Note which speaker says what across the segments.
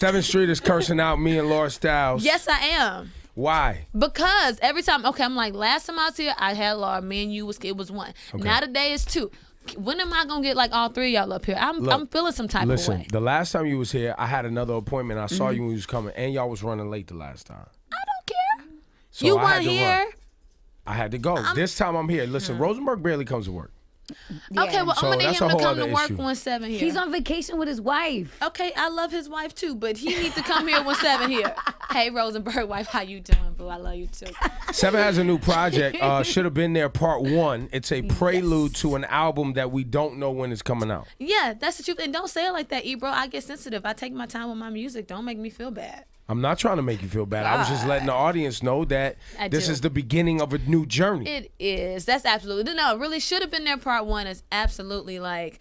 Speaker 1: Sevyn Streeter is cursing out me and Laura Stylez.
Speaker 2: Yes, I am.
Speaker 1: Why?
Speaker 2: Because every time, okay, I'm like, last time I was here, I had Laura. Me and you was it was one. Now today is two. When am I gonna get like all three of y'all up here? I'm
Speaker 1: Look,
Speaker 2: I'm feeling some type
Speaker 1: Listen,
Speaker 2: of way.
Speaker 1: the last time you was here, I had another appointment. I saw
Speaker 2: Mm-hmm.
Speaker 1: you when you was coming, and y'all was running late the last time.
Speaker 2: I don't care.
Speaker 1: So
Speaker 2: you
Speaker 1: I
Speaker 2: weren't
Speaker 1: to
Speaker 2: here.
Speaker 1: run. I had to go. this time I'm here. Listen, Rosenberg barely comes to work.
Speaker 2: Okay, well,
Speaker 1: So
Speaker 2: I'm gonna need him to come to work
Speaker 1: issue.
Speaker 2: when Sevyn here.
Speaker 3: He's on vacation with his wife.
Speaker 2: Okay, I love his wife too, but he needs to come here when Sevyn here. Hey, Rosenberg wife, how you doing, boo? I love you too.
Speaker 1: Sevyn has a new project. Uh, Should have been there. Part one. It's a prelude to an album that we don't know when it's coming out.
Speaker 2: Yeah, that's the truth. And don't say it like that, Ebro. I get sensitive. I take my time with my music. Don't make me feel bad.
Speaker 1: I'm not trying to make you feel bad. I was just letting the audience know that
Speaker 2: I
Speaker 1: this
Speaker 2: do.
Speaker 1: is the beginning of a new journey.
Speaker 2: It is. That's absolutely no. it Really should have been there. Part one is absolutely like.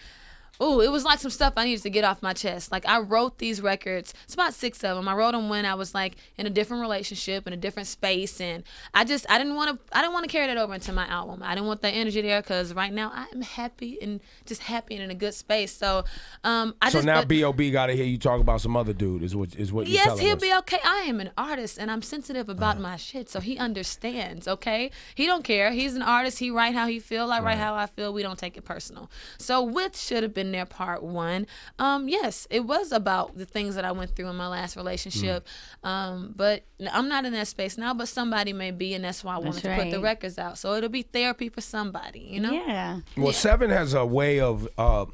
Speaker 2: Ooh, it was like some stuff I needed to get off my chest. Like I wrote these records. It's about six of them. I wrote them when I was like in a different relationship in a different space, and I just I didn't want to I didn't want to carry that over into my album. I didn't want that energy there because right now I am happy and just happy and in a good space. So, um, I
Speaker 1: so
Speaker 2: just
Speaker 1: now Bob got to hear you talk about some other dude. Is what is what you're
Speaker 2: Yes, he'll
Speaker 1: us.
Speaker 2: be okay. I am an artist and I'm sensitive about my shit, so he understands. Okay, he don't care. He's an artist. He write how he feel. I write how I feel. We don't take it personal. So with should have been there part one. Um, yes, it was about the things that I went through in my last relationship. Um, but I'm not in that space now. But somebody may be, and that's why I wanted
Speaker 3: That's
Speaker 2: to put the records out. So it'll be therapy for somebody. You know.
Speaker 3: Yeah.
Speaker 1: Well, Seven has a way of uh,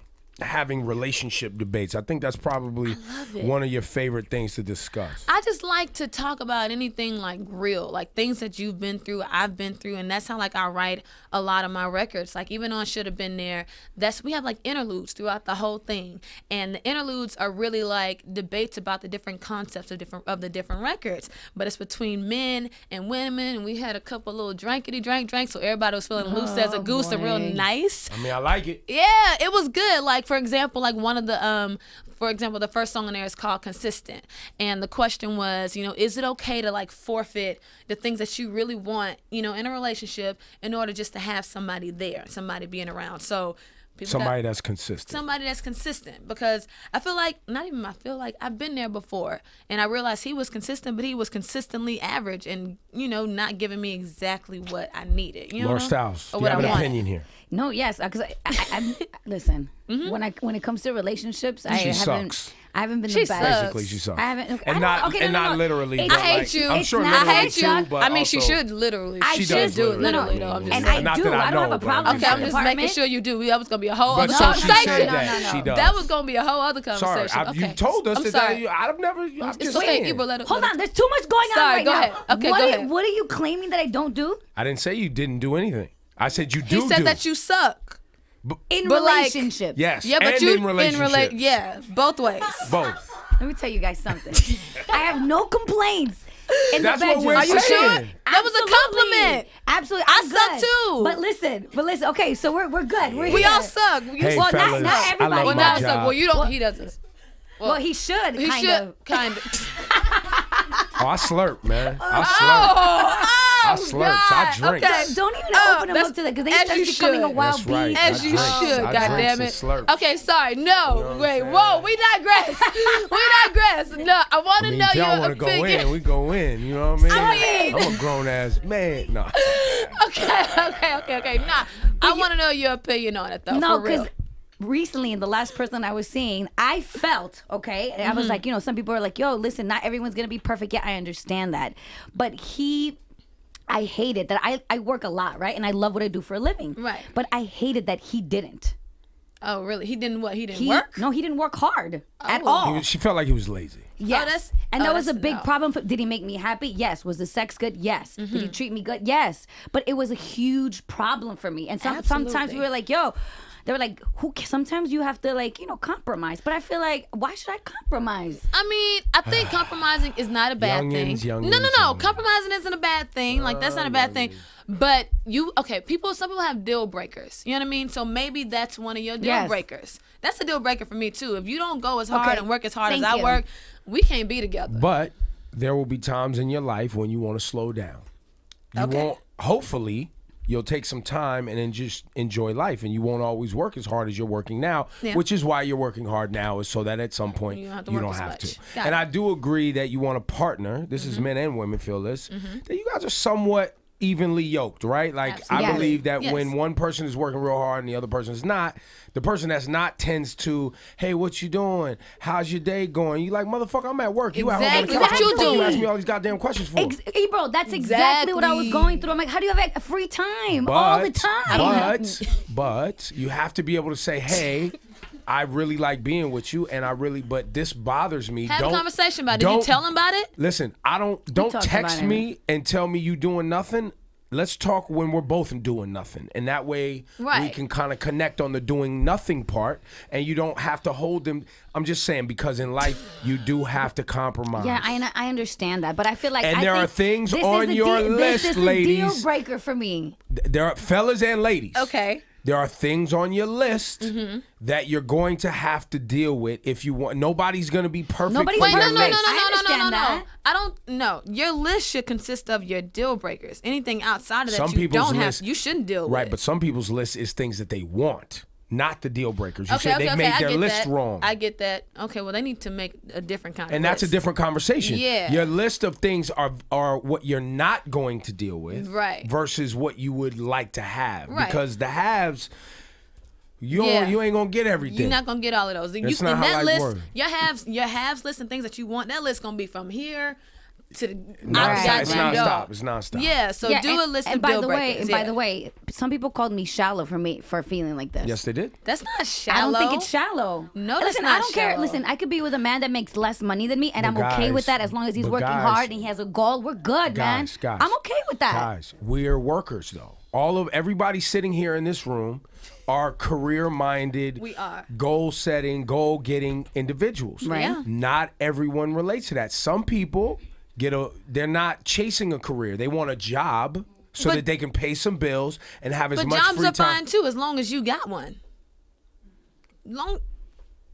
Speaker 1: having relationship debates. I think that's probably one of your favorite things to discuss.
Speaker 2: I just like to talk about anything like real, like things that you've been through, I've been through, and that's how like I write a lot of my records. Like even on Should Have Been There, that's we have like interludes throughout the whole thing, and the interludes are really like debates about the different concepts of different of the different records. But it's between men and women, and we had a couple little drankety drank drank, so everybody was feeling loose as a oh, goose and real nice.
Speaker 1: I mean, I like it.
Speaker 2: Yeah, it was good. Like for example, like one of the um for example, the first song on there is called Consistent. And the question was, you know, is it okay to like forfeit the things that you really want, you know, in a relationship in order just to have somebody there, somebody being around. So people got-
Speaker 1: Somebody that's consistent.
Speaker 2: somebody that's consistent because I feel like not even I feel like I've been there before and I realized he was consistent but he was consistently average and you know not giving me exactly what I needed you know
Speaker 1: Laura
Speaker 2: what I'm-
Speaker 1: Styles,
Speaker 2: or
Speaker 1: do you have
Speaker 2: I
Speaker 1: an
Speaker 2: wanted.
Speaker 1: opinion here?
Speaker 3: No, yes, because I, I, I, listen.
Speaker 2: Mm-hmm.
Speaker 3: When I when it comes to relationships, I
Speaker 1: She
Speaker 3: haven't.
Speaker 1: sucks.
Speaker 3: I haven't been
Speaker 2: She
Speaker 3: the best.
Speaker 2: sucks.
Speaker 1: Basically, she sucks.
Speaker 3: I haven't. I
Speaker 1: and
Speaker 3: don't-
Speaker 1: not
Speaker 3: okay, no,
Speaker 1: and
Speaker 3: no,
Speaker 1: not
Speaker 3: no.
Speaker 1: literally.
Speaker 3: It's-
Speaker 2: I hate
Speaker 1: like,
Speaker 2: you.
Speaker 1: I'm
Speaker 3: It's
Speaker 1: sure
Speaker 3: not-
Speaker 1: literally
Speaker 3: I hate
Speaker 1: too,
Speaker 3: you.
Speaker 1: but
Speaker 2: I mean she should literally
Speaker 3: I
Speaker 2: she
Speaker 3: should
Speaker 2: does do it
Speaker 3: no, no.
Speaker 2: literally though
Speaker 3: And. I do.
Speaker 1: I
Speaker 3: I don't have a problem.
Speaker 2: Okay, I'm just making sure you do. That was gonna be a whole other conversation.
Speaker 3: No,
Speaker 1: that.
Speaker 3: no, no,
Speaker 1: She does.
Speaker 2: That was gonna be a whole other conversation.
Speaker 1: I've, you told us
Speaker 2: I'm
Speaker 1: that. I've never.
Speaker 2: It's okay,
Speaker 1: saying.
Speaker 2: Ebro,
Speaker 3: Hold on, there's too much going on
Speaker 2: Sorry,
Speaker 3: right
Speaker 2: go
Speaker 3: now.
Speaker 2: ahead. Okay, go ahead.
Speaker 3: What are you claiming that I don't do
Speaker 1: I didn't say you didn't do anything. I said you do.
Speaker 2: He said
Speaker 1: do.
Speaker 2: that you suck.
Speaker 3: In
Speaker 2: But, like-
Speaker 3: relationships?
Speaker 1: Yes.
Speaker 2: Yeah, but
Speaker 1: and
Speaker 2: you
Speaker 1: in relationships.
Speaker 2: yeah, both ways.
Speaker 1: Both.
Speaker 3: Let me tell you guys something. I have no complaints. In
Speaker 1: That's
Speaker 3: the
Speaker 1: what
Speaker 3: bedroom.
Speaker 1: we're
Speaker 2: Are you
Speaker 1: saying.
Speaker 2: sure? That was a compliment.
Speaker 3: Absolutely.
Speaker 2: I
Speaker 3: I'm
Speaker 2: suck
Speaker 3: good.
Speaker 2: too.
Speaker 3: But listen, but listen. Okay, so we're we're good. We're
Speaker 2: We
Speaker 3: here.
Speaker 2: all suck. You
Speaker 1: Hey,
Speaker 3: Well, not-
Speaker 1: fellas,
Speaker 3: not
Speaker 1: I
Speaker 3: everybody.
Speaker 1: love
Speaker 2: well,
Speaker 1: my
Speaker 2: now it's
Speaker 1: job.
Speaker 2: like, well, you don't. He doesn't.
Speaker 3: Well, he should.
Speaker 2: He
Speaker 3: kind
Speaker 2: should
Speaker 3: of.
Speaker 2: kind of.
Speaker 1: Oh, I slurp, man. I oh. slurp.
Speaker 2: Oh,
Speaker 1: I slurps. I
Speaker 2: God.
Speaker 1: drink.
Speaker 2: Okay.
Speaker 3: Don't even
Speaker 2: Oh,
Speaker 3: open him
Speaker 2: that's-
Speaker 3: up to that because they
Speaker 2: as
Speaker 3: start
Speaker 2: you
Speaker 3: becoming a
Speaker 2: should.
Speaker 3: wild
Speaker 1: That's right.
Speaker 3: beast.
Speaker 2: As
Speaker 1: I
Speaker 2: you
Speaker 1: drinks.
Speaker 2: should,
Speaker 1: I
Speaker 2: God
Speaker 1: drinks
Speaker 2: damn
Speaker 1: and
Speaker 2: it.
Speaker 1: slurps.
Speaker 2: Okay, sorry. No,
Speaker 1: what I'm
Speaker 2: wait, whoa, we digress. we digress. No, I want
Speaker 1: I
Speaker 2: to
Speaker 1: mean,
Speaker 2: know
Speaker 1: if y'all
Speaker 2: your
Speaker 1: want to go in, we go in. You know what I mean?
Speaker 2: I mean-
Speaker 1: I'm a grown ass man. No.
Speaker 2: okay, okay, okay, okay. Nah, I want to know your opinion on it though.
Speaker 3: No, because recently in the last person I was seeing, I felt okay. And
Speaker 2: Mm-hmm.
Speaker 3: I was like, you know, some people are like, "Yo, listen, not everyone's gonna be perfect." yet. I understand that, but he. I hated that I, I work a lot, right? And I love what I do for a living.
Speaker 2: Right.
Speaker 3: But I hated that he didn't.
Speaker 2: Oh, really? He didn't what? He didn't
Speaker 3: He
Speaker 2: work?
Speaker 3: no, he didn't work hard at
Speaker 2: Oh.
Speaker 3: all.
Speaker 1: He she felt like he was lazy.
Speaker 3: Yes.
Speaker 2: that's-
Speaker 3: and
Speaker 2: oh,
Speaker 3: that was a big
Speaker 2: no.
Speaker 3: problem. For, did he make me happy? Yes. Was the sex good? Yes. Did
Speaker 2: Mm-hmm.
Speaker 3: he treat me good? Yes. But it was a huge problem for me. And some, sometimes we were like, yo, they were like, who? Sometimes you have to like, you know, compromise. But I feel like, why should I compromise?
Speaker 2: I mean, I think compromising is not a bad
Speaker 1: Youngins,
Speaker 2: thing.
Speaker 1: youngins,
Speaker 2: no, no, no.
Speaker 1: youngins.
Speaker 2: Compromising isn't a bad thing. Like that's not a bad thing. But you, okay? People, some people have deal breakers. You know what I mean? So maybe that's one of your deal
Speaker 3: Yes.
Speaker 2: breakers. That's a deal breaker for me too. If you don't go as hard
Speaker 3: Okay,
Speaker 2: and work as hard as I
Speaker 3: you.
Speaker 2: work, we can't be together.
Speaker 1: But there will be times in your life when you want to slow down. You
Speaker 2: Okay.
Speaker 1: won't, hopefully, you'll take some time and then just enjoy life, and you won't always work as hard as you're working now.
Speaker 2: Yeah.
Speaker 1: Which is why you're working hard now, is so that at some point
Speaker 2: You have to
Speaker 1: don't have
Speaker 2: much.
Speaker 1: to.
Speaker 2: Got
Speaker 1: And
Speaker 2: it.
Speaker 1: I do agree that you want a partner. This
Speaker 2: Mm-hmm.
Speaker 1: is men and women feel this. That you guys are somewhat evenly yoked, right? Like I
Speaker 2: Absolutely.
Speaker 1: believe that
Speaker 2: Yes.
Speaker 1: when one person is working real hard and the other person is not, the person that's not tends to, hey, what you doing? How's your day going? You like, motherfucker, I'm at work. You at home on the
Speaker 2: Exactly.
Speaker 1: couch.
Speaker 2: What you
Speaker 1: the fuck
Speaker 2: doing?
Speaker 1: ask me all these goddamn questions for?
Speaker 3: Ex- hey, bro, that's exactly, what I was going through. I'm like, how do you have a free time all the time?
Speaker 1: But, but you have to be able to say, hey, I really like being with you, and I really, but this bothers me.
Speaker 2: Have
Speaker 1: don't,
Speaker 2: a conversation about it. Did you
Speaker 1: don't-
Speaker 2: tell him about it?
Speaker 1: Listen, I don't don't text me and tell me you doing nothing. Let's talk when we're both doing nothing, and that way we can kind of connect on the doing nothing part, and you don't have to hold them. I'm just saying because in life you do have to compromise.
Speaker 3: Yeah, I, I understand that, but I feel like
Speaker 1: And
Speaker 3: I
Speaker 1: there are things on your
Speaker 3: deal,
Speaker 1: list,
Speaker 3: this is
Speaker 1: ladies.
Speaker 3: a deal breaker for me.
Speaker 1: there are fellas and ladies.
Speaker 2: Okay.
Speaker 1: There are things on your list
Speaker 3: Mm-hmm.
Speaker 1: that you're going to have to deal with if you want. Nobody's going to be perfect.
Speaker 3: Nobody's
Speaker 1: for
Speaker 2: Wait,
Speaker 1: your
Speaker 2: no, no, no, no, no.
Speaker 3: I
Speaker 2: no, no, no,
Speaker 3: understand
Speaker 2: no, no.
Speaker 3: that.
Speaker 2: I don't. No, your list should consist of your deal breakers. Anything outside of that
Speaker 1: Some
Speaker 2: you don't
Speaker 1: list-
Speaker 2: have, you shouldn't deal
Speaker 1: Right,
Speaker 2: with.
Speaker 1: Right, but some people's list is things that they want, not the deal breakers. You
Speaker 2: okay,
Speaker 1: said
Speaker 2: okay,
Speaker 1: they
Speaker 2: okay.
Speaker 1: made
Speaker 2: I
Speaker 1: their list
Speaker 2: that.
Speaker 1: wrong.
Speaker 2: I get that. Okay, well, they need to make a different kind of.
Speaker 1: and that's a different conversation.
Speaker 2: Yeah.
Speaker 1: Your list of things are are what you're not going to deal with,
Speaker 2: Right.
Speaker 1: Versus what you would like to have,
Speaker 2: Right.
Speaker 1: because the haves, you
Speaker 2: Yeah.
Speaker 1: you ain't gonna get everything.
Speaker 2: You're not gonna get all of those. You,
Speaker 1: That's not
Speaker 2: in
Speaker 1: how
Speaker 2: that
Speaker 1: life
Speaker 2: list,
Speaker 1: works.
Speaker 2: your halves, your halves list and things that you want. That list gonna be from here to
Speaker 1: Non-stop.
Speaker 2: out the
Speaker 1: It's
Speaker 2: goddamn door.
Speaker 1: nonstop. It's nonstop.
Speaker 2: Yeah, so
Speaker 3: yeah,
Speaker 2: do
Speaker 3: and,
Speaker 2: a list
Speaker 3: and
Speaker 2: of
Speaker 3: by
Speaker 2: deal
Speaker 3: the way,
Speaker 2: breakers.
Speaker 3: and by the way, some people called me shallow for me for feeling like this.
Speaker 1: Yes, they did.
Speaker 2: that's not shallow.
Speaker 3: I don't think it's shallow.
Speaker 2: No, that's
Speaker 3: listen,
Speaker 2: not
Speaker 3: I don't care. Listen, I could be with a man that makes less money than me, and
Speaker 1: But
Speaker 3: I'm okay with that as long as he's working
Speaker 1: guys-
Speaker 3: hard and he has a goal. We're good, man.
Speaker 1: Guys, guys,
Speaker 3: I'm okay with that.
Speaker 1: Guys, we're workers though. All of everybody sitting here in this room are career-minded,
Speaker 2: We are.
Speaker 1: goal-setting, goal-getting individuals.
Speaker 3: Right.
Speaker 2: Yeah.
Speaker 1: Not everyone relates to that. Some people get a they're not chasing a career. They want a job so
Speaker 2: But-
Speaker 1: that they can pay some bills and have as
Speaker 2: But
Speaker 1: much
Speaker 2: jobs
Speaker 1: free
Speaker 2: are
Speaker 1: time.
Speaker 2: fine too, as long as you got one. Long.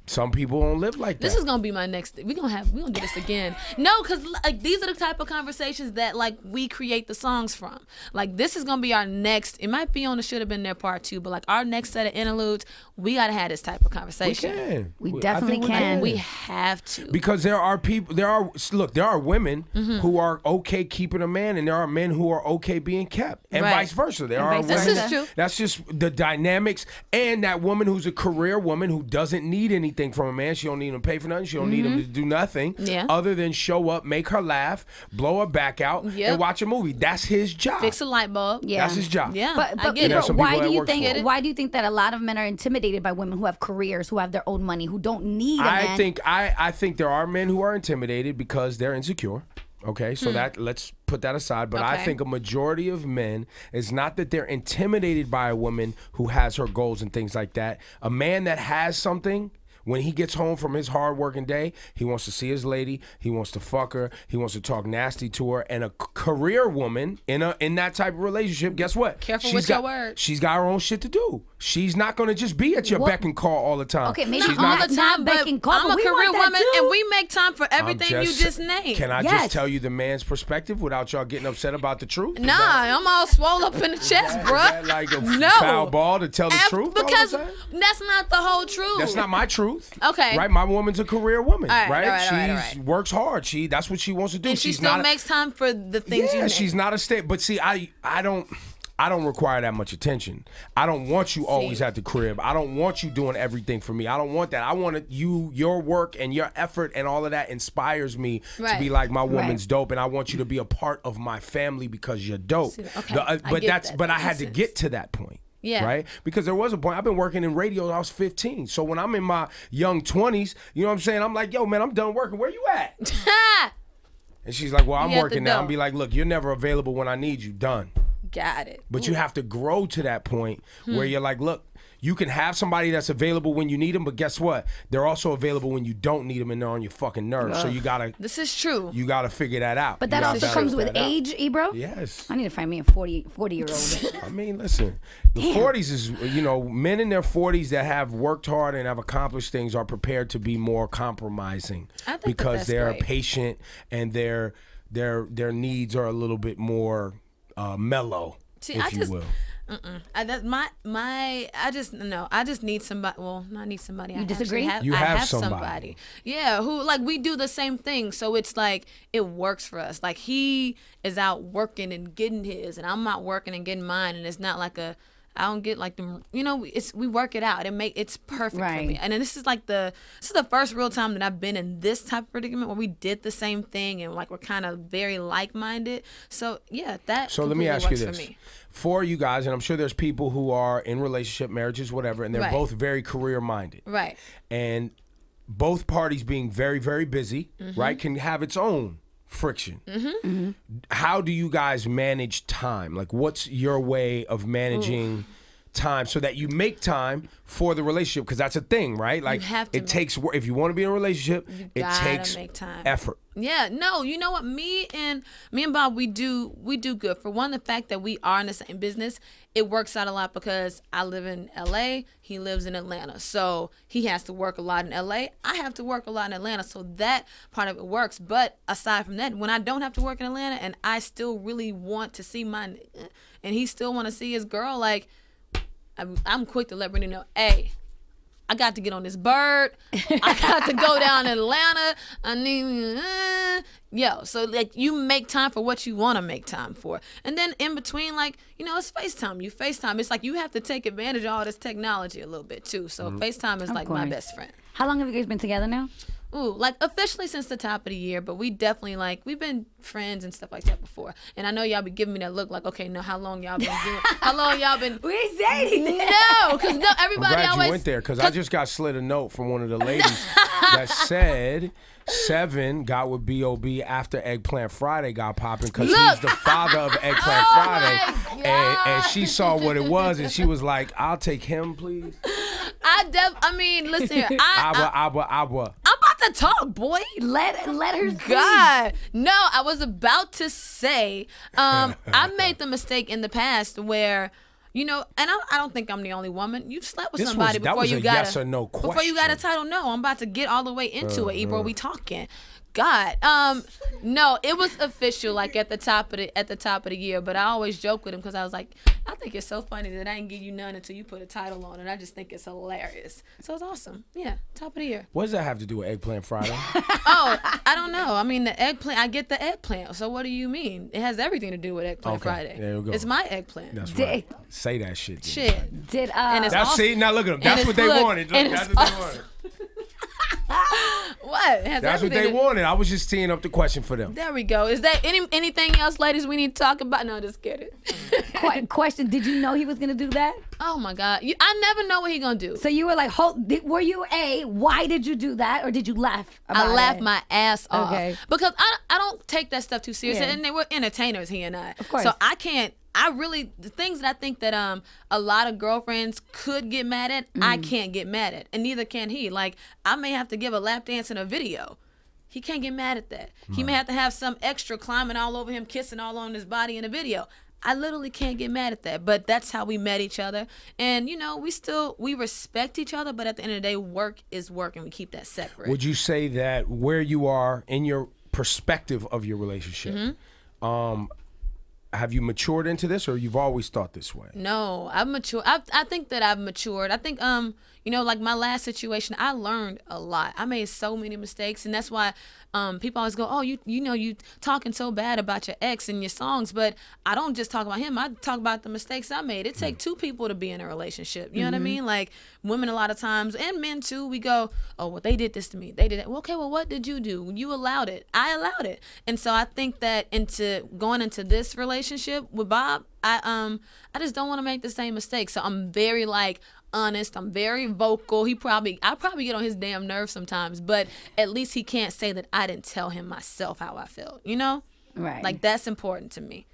Speaker 1: Some people don't live like that.
Speaker 2: This is gonna be my next. We gonna have. We gonna do this again. No, cause like these are the type of conversations that like we create the songs from. Like this is gonna be our next. It might be on the should have been there part two, but like our next set of interludes, we gotta have this type of conversation.
Speaker 1: we
Speaker 2: conversation.
Speaker 1: can.
Speaker 3: We
Speaker 1: I
Speaker 3: definitely
Speaker 1: we
Speaker 3: can.
Speaker 2: We have to.
Speaker 1: because there are people there are look there are women
Speaker 2: Mm-hmm.
Speaker 1: who are okay keeping a man and there are men who are okay being kept and
Speaker 2: Right.
Speaker 1: vice versa there
Speaker 3: And
Speaker 1: are
Speaker 3: vice
Speaker 1: women.
Speaker 2: This is true.
Speaker 1: that's just the dynamics and that woman who's a career woman who doesn't need anything from a man she don't need him to pay for nothing she don't need him to do nothing
Speaker 2: Mm-hmm. Yeah.
Speaker 1: other than show up make her laugh blow her back out
Speaker 2: Yep.
Speaker 1: and watch a movie that's his job
Speaker 2: Fix a light bulb.
Speaker 3: Yeah.
Speaker 1: that's his job
Speaker 2: Yeah.
Speaker 3: But,
Speaker 2: I
Speaker 3: but
Speaker 2: get
Speaker 1: there
Speaker 3: bro, why do you think? Why do you think that a lot of men are intimidated by women who have careers, who have their own money, who don't need a
Speaker 1: I
Speaker 3: man?
Speaker 1: think I, I think there are men who are intimidated because they're insecure. Okay, so that let's put that aside. But I
Speaker 2: Hmm.
Speaker 1: Think a majority of men is not that they're intimidated by a woman who has her goals and things like that. A man that has something. When he gets home from his hard working day, he wants to see his lady. He wants to fuck her. He wants to talk nasty to her. And a career woman in a in that type of relationship, guess what?
Speaker 2: Careful
Speaker 1: She's
Speaker 2: with
Speaker 1: got,
Speaker 2: your words.
Speaker 1: She's got her own shit to do. She's not going to just be at your
Speaker 3: What-
Speaker 1: beck and call all the time.
Speaker 3: Okay, maybe
Speaker 1: She's
Speaker 3: all
Speaker 1: not,
Speaker 3: the time,
Speaker 2: but
Speaker 3: beck and call,
Speaker 2: I'm
Speaker 3: but
Speaker 2: a career woman,
Speaker 3: too.
Speaker 2: and we make time for
Speaker 1: I'm
Speaker 2: everything you just named.
Speaker 1: Can I
Speaker 3: Yes.
Speaker 1: just tell you the man's perspective without y'all getting upset about the truth?
Speaker 2: Nah,
Speaker 1: that-
Speaker 2: I'm all swole up in the chest,
Speaker 1: is
Speaker 2: bruh.
Speaker 1: that like a
Speaker 2: no.
Speaker 1: foul ball to tell the
Speaker 2: Ab-
Speaker 1: truth? all of a
Speaker 2: Because
Speaker 1: sudden?
Speaker 2: that's not the whole truth.
Speaker 1: that's not my truth.
Speaker 2: Okay.
Speaker 1: Right, my woman's a career woman.
Speaker 2: All right,
Speaker 1: right,
Speaker 2: all right,
Speaker 1: She
Speaker 2: all right, all right.
Speaker 1: works hard. She that's what she wants to do.
Speaker 2: and she still
Speaker 1: not. a-
Speaker 2: makes time for the things you
Speaker 1: yeah, she's not a state. But see, I I don't. I don't require that much attention. I don't want you always at the crib. I don't want you doing everything for me. I don't want that. I want you, your work and your effort and all of that inspires me to be like my woman's
Speaker 3: Right.
Speaker 1: dope, and I want you to be a part of my family because you're dope.
Speaker 2: Okay,
Speaker 1: The- uh, but that's
Speaker 2: that.
Speaker 1: but
Speaker 2: That
Speaker 1: I had
Speaker 2: makes
Speaker 1: to get to that point.
Speaker 2: Yeah.
Speaker 1: Right? Because there was a point. I've been working in radio I was 15. So when I'm in my young 20s, you know what I'm saying? I'm like, yo, man, I'm done working. Where you at? And she's like, well, I'm working now. I'm be like, look, you're never available when I need you. Done.
Speaker 2: Got it.
Speaker 1: But you have to grow to that point where
Speaker 2: Hmm.
Speaker 1: you're like, look, you can have somebody that's available when you need them, but guess what? They're also available when you don't need them and they're on your fucking nerves. So you gotta
Speaker 2: This is true.
Speaker 1: you gotta figure that out.
Speaker 3: but that also comes with
Speaker 1: out.
Speaker 3: age, Ebro.
Speaker 1: Yes.
Speaker 3: I need to find me a 40, 40 year old.
Speaker 1: I mean, listen, the 40s is, you know, men in their 40s that have worked hard and have accomplished things are prepared to be more compromising
Speaker 2: I think that
Speaker 1: because they're
Speaker 2: great.
Speaker 1: patient and their their their needs are a little bit more uh, mellow
Speaker 2: See,
Speaker 1: if
Speaker 2: I
Speaker 1: you
Speaker 2: just,
Speaker 1: will.
Speaker 2: I, that's my my. I just no. I just need somebody. Well, not need somebody. I
Speaker 3: disagree?
Speaker 2: Have,
Speaker 1: You
Speaker 2: I
Speaker 1: have
Speaker 2: have
Speaker 1: somebody.
Speaker 2: somebody. Yeah, who like we do the same thing. So it's like it works for us. Like he is out working and getting his, and I'm out working and getting mine, and it's not like a. I don't get like them. You know, it's we work it out. It make it's perfect for me. And then this is like the this is the first real time that I've been in this type of predicament where we did the same thing and like we're kind of very like minded. So yeah, that.
Speaker 1: So let me ask you this:
Speaker 2: For
Speaker 1: for you guys, and I'm sure there's people who are in relationship, marriages, whatever, and they're
Speaker 2: Right.
Speaker 1: both very career minded,
Speaker 2: Right.
Speaker 1: and both parties being very, very busy,
Speaker 2: Mm-hmm.
Speaker 1: right, can have its own friction. Mm-hmm. Mm-hmm. How do you guys manage time? Like, what's your way of managing? Time so that you make time for the relationship because that's a thing, right? Like it takes work. If you want to be in a relationship, it takes effort.
Speaker 2: Yeah, no, you know what? Me and me and Bob, we do we do good. For one, the fact that we are in the same business, it works out a lot because I live in LA, he lives in Atlanta. So he has to work a lot in LA. I have to work a lot in Atlanta. So that part of it works. But aside from that, when I don't have to work in Atlanta and I still really want to see my and he still want to see his girl, like I'm, I'm quick to let Brittany know, hey, I got to get on this bird. I got to go down to Atlanta. I need, uh, yo. So like, you make time for what you want to make time for, and then in between, like, you know, it's FaceTime. You FaceTime. It's like you have to take advantage of all this technology a little bit too. So FaceTime is like my best friend.
Speaker 3: How long have you guys been together now?
Speaker 2: Ooh, like officially since the top of the year, but we definitely like we've been friends and stuff like that before. And I know y'all be giving me that look like, okay, no, how long y'all been doing? How long y'all been?
Speaker 3: We dating.
Speaker 2: No, because no,
Speaker 1: I'm
Speaker 2: everybody
Speaker 1: glad
Speaker 2: always
Speaker 1: you went there because I just got slid a note from one of the ladies that said Sevyn got with B.O.B. after Eggplant Friday got popping because he's the father of Eggplant
Speaker 2: Oh
Speaker 1: Friday. And, and she saw what it was and she was like, I'll take him, please.
Speaker 2: I def. I mean, listen here. I,
Speaker 1: Abba,
Speaker 2: I,
Speaker 1: Abba, Abba.
Speaker 2: I'm about to talk, boy.
Speaker 3: Let let her. speak.
Speaker 2: God, no, I was about to say, um, I made the mistake in the past where, you know, and I, I don't think I'm the only woman. You slept with
Speaker 1: This
Speaker 2: somebody
Speaker 1: was- that
Speaker 2: before
Speaker 1: was
Speaker 2: you
Speaker 1: a
Speaker 2: got
Speaker 1: yes
Speaker 2: a
Speaker 1: or no
Speaker 2: before you got a title. No, I'm about to get all the way into it,
Speaker 1: Uh-huh.
Speaker 2: Ebro. We talking. God, um, no, it was official, like at the top of the at the top of the year. But I always joke with him because I was like, I think it's so funny that I didn't give you none until you put a title on, it. I just think it's hilarious. So it's awesome. Yeah, top of the year.
Speaker 1: What does that have to do with Eggplant Friday?
Speaker 2: Oh, I don't know. I mean, the eggplant. I get the eggplant. So what do you mean? It has everything to do with eggplant
Speaker 1: Okay,
Speaker 2: Friday.
Speaker 1: there you go.
Speaker 2: It's my eggplant.
Speaker 1: That's
Speaker 3: Did-
Speaker 1: right. Say that shit. Jimmy.
Speaker 2: Shit.
Speaker 3: Did uh?
Speaker 2: And it's
Speaker 1: That's
Speaker 2: awesome.
Speaker 1: see now look at them. That's
Speaker 2: it's-
Speaker 1: what they
Speaker 2: look,
Speaker 1: wanted. Look,
Speaker 2: and
Speaker 1: that's what they wanted.
Speaker 2: What? Has
Speaker 1: That's what they
Speaker 2: to-
Speaker 1: wanted. I was just teeing up the question for them.
Speaker 2: There we go. Is that any anything else, ladies? We need to talk about? No, just kidding.
Speaker 3: Qu- question: Did you know he was gonna do that?
Speaker 2: oh my God, you, I never know what he gonna do.
Speaker 3: So you were like, hold, did, were you a? Why did you do that, or did you laugh?
Speaker 2: I laughed
Speaker 3: it?
Speaker 2: my ass off
Speaker 3: Okay.
Speaker 2: because I, I don't take that stuff too seriously,
Speaker 3: Yeah.
Speaker 2: and they were entertainers, he and I. Of
Speaker 3: course.
Speaker 2: So I can't. I really the things that I think that um a lot of girlfriends could get mad at, I
Speaker 3: Mm.
Speaker 2: can't get mad at, and neither can he. Like I may have to give a lap dance in a video. He can't get mad at that. He may have to have some extra climbing all over him, kissing all on his body in a video. I literally can't get mad at that. But that's how we met each other. And you know, we still we respect each other, but at the end of the day, work is work and we keep that separate.
Speaker 1: Would you say that where you are in your perspective of your relationship,
Speaker 2: Mm-hmm.
Speaker 1: um, have you matured into this, or you've always thought this way?
Speaker 2: No, I've matured. I I think that I've matured. I think um you know like my last situation, I learned a lot. I made so many mistakes, and that's why um people always go, oh you you know you talking so bad about your ex and your songs, but I don't just talk about him. I talk about the mistakes I made. It take two people to be in a relationship. You know what I mean? Like women a lot of times and men too. We go, oh well they did this to me. They did that. Well, okay, well what did you do? You allowed it. I allowed it, and so I think that into going into this relationship with Bob, I um I just don't want to make the same mistake. So I'm very like honest. I'm very vocal. He probably I probably get on his damn nerves sometimes, but at least he can't say that I didn't tell him myself how I felt. You know?
Speaker 3: Right.
Speaker 2: Like that's important to me.